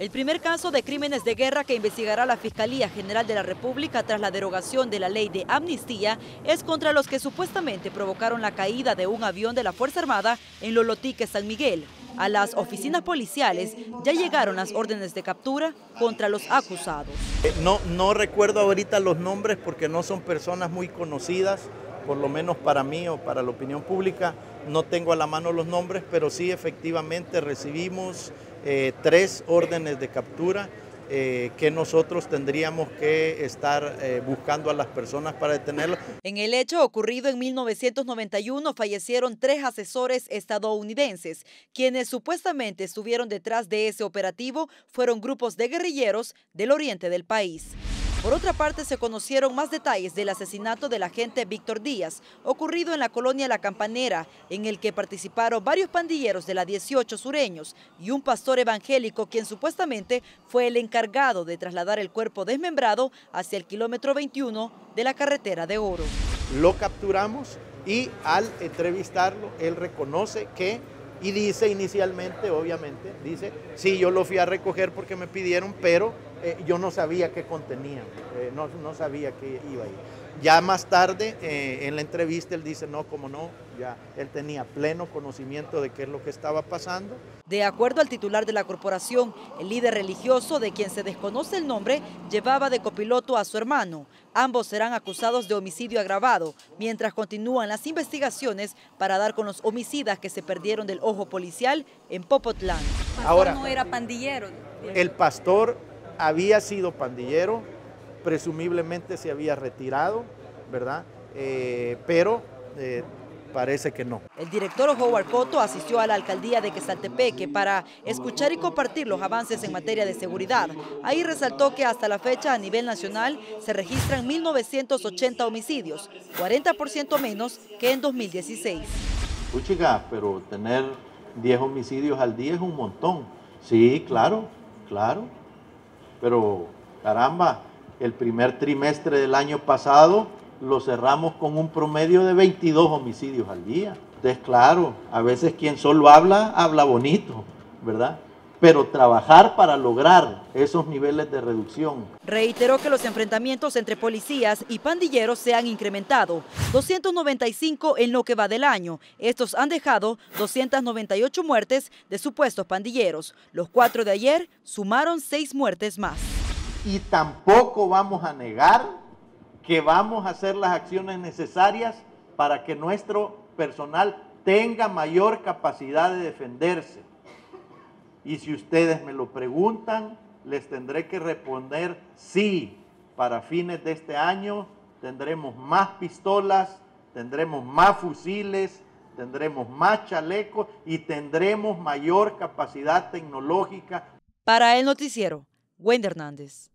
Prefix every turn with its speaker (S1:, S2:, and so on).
S1: El primer caso de crímenes de guerra que investigará la Fiscalía General de la República tras la derogación de la ley de amnistía es contra los que supuestamente provocaron la caída de un avión de la Fuerza Armada en Lolotique, San Miguel. A las oficinas policiales ya llegaron las órdenes de captura contra los acusados.
S2: Eh, no, no recuerdo ahorita los nombres porque no son personas muy conocidas, por lo menos para mí o para la opinión pública. No tengo a la mano los nombres, pero sí efectivamente recibimos eh, tres órdenes de captura eh, que nosotros tendríamos que estar eh, buscando a las personas para detenerlos.
S1: En el hecho ocurrido en 1991 fallecieron tres asesores estadounidenses, quienes supuestamente estuvieron detrás de ese operativo fueron grupos de guerrilleros del oriente del país. Por otra parte, se conocieron más detalles del asesinato del agente Víctor Díaz, ocurrido en la colonia La Campanera, en el que participaron varios pandilleros de la 18 sureños y un pastor evangélico quien supuestamente fue el encargado de trasladar el cuerpo desmembrado hacia el kilómetro 21 de la carretera de Oro.
S2: Lo capturamos y al entrevistarlo, él reconoce que y dice inicialmente, obviamente, dice, sí, yo lo fui a recoger porque me pidieron, pero eh, yo no sabía qué contenía, eh, no, no, sabía que iba ahí. Ya más tarde, eh, en la entrevista, él dice, no, como no, ya él tenía pleno conocimiento de qué es lo que estaba pasando.
S1: De acuerdo al titular de la corporación, el líder religioso, de quien se desconoce el nombre, llevaba de copiloto a su hermano. Ambos serán acusados de homicidio agravado, mientras continúan las investigaciones para dar con los homicidas que se perdieron del ojo policial en Popotlán.
S3: Ahora, no era pandillero.
S2: El pastor había sido pandillero, presumiblemente se había retirado, ¿verdad? Eh, pero eh, parece que no.
S1: El director Howard Cotto asistió a la alcaldía de Quesaltepeque para escuchar y compartir los avances en materia de seguridad. Ahí resaltó que hasta la fecha a nivel nacional se registran 1.980 homicidios, 40% menos que en 2016.
S2: chica, pero tener 10 homicidios al día es un montón. Sí, claro, claro pero caramba, el primer trimestre del año pasado lo cerramos con un promedio de 22 homicidios al día. Entonces, claro, a veces quien solo habla, habla bonito, ¿verdad? pero trabajar para lograr esos niveles de reducción.
S1: Reiteró que los enfrentamientos entre policías y pandilleros se han incrementado, 295 en lo que va del año. Estos han dejado 298 muertes de supuestos pandilleros. Los cuatro de ayer sumaron seis muertes más.
S2: Y tampoco vamos a negar que vamos a hacer las acciones necesarias para que nuestro personal tenga mayor capacidad de defenderse y si ustedes me lo preguntan, les tendré que responder sí. Para fines de este año tendremos más pistolas, tendremos más fusiles, tendremos más chalecos y tendremos mayor capacidad tecnológica.
S1: Para el noticiero, Wendy Hernández.